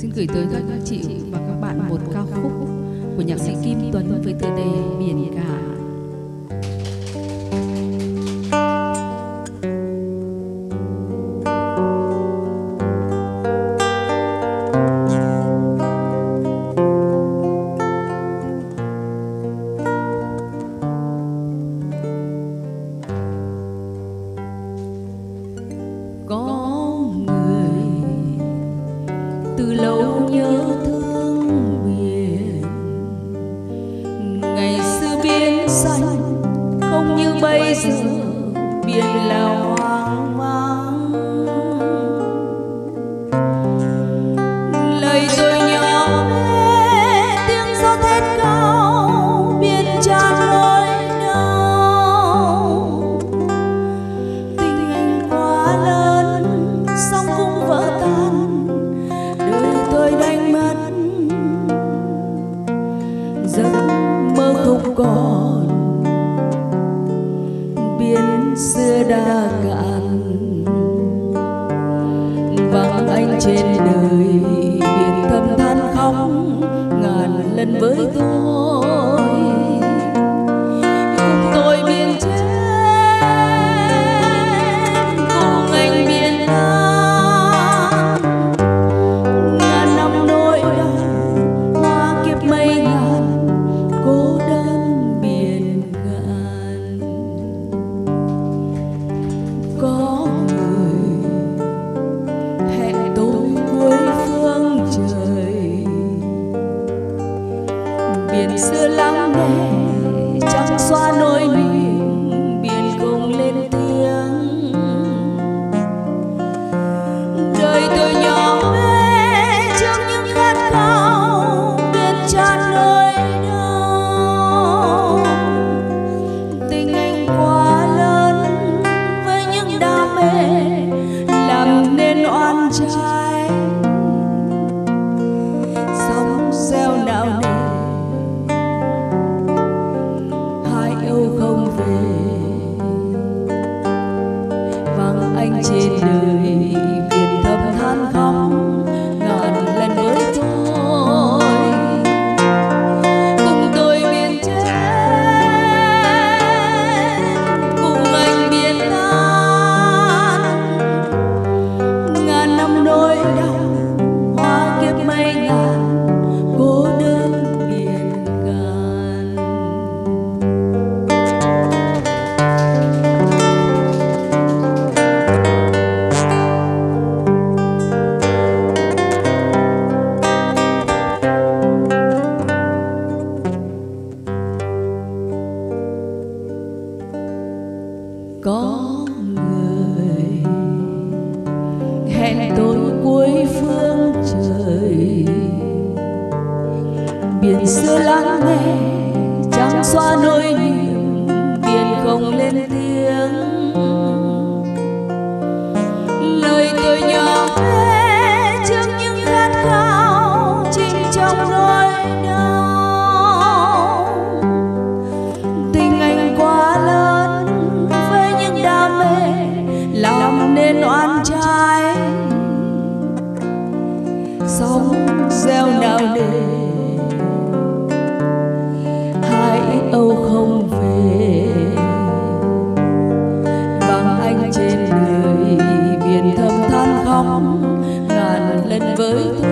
Xin gửi tới các chị và các bạn một ca khúc của nhạc sĩ Kim Tuấn với tựa đề Biển Cả. xưa đã cạn vắng anh trên đời biển thầm than khóc ngàn lần với biển xưa lắng nghe chẳng xóa nỗi niềm trên đời biển xưa lắng nghe chẳng xóa nỗi niềm biển không lên tiếng. Lời tôi nhỏ bé trước những khát khao chìm trong nỗi đau. Tình anh quá lớn với những đam mê lòng nên oan trái. Sóng gieo nào để sóng ngàn lên với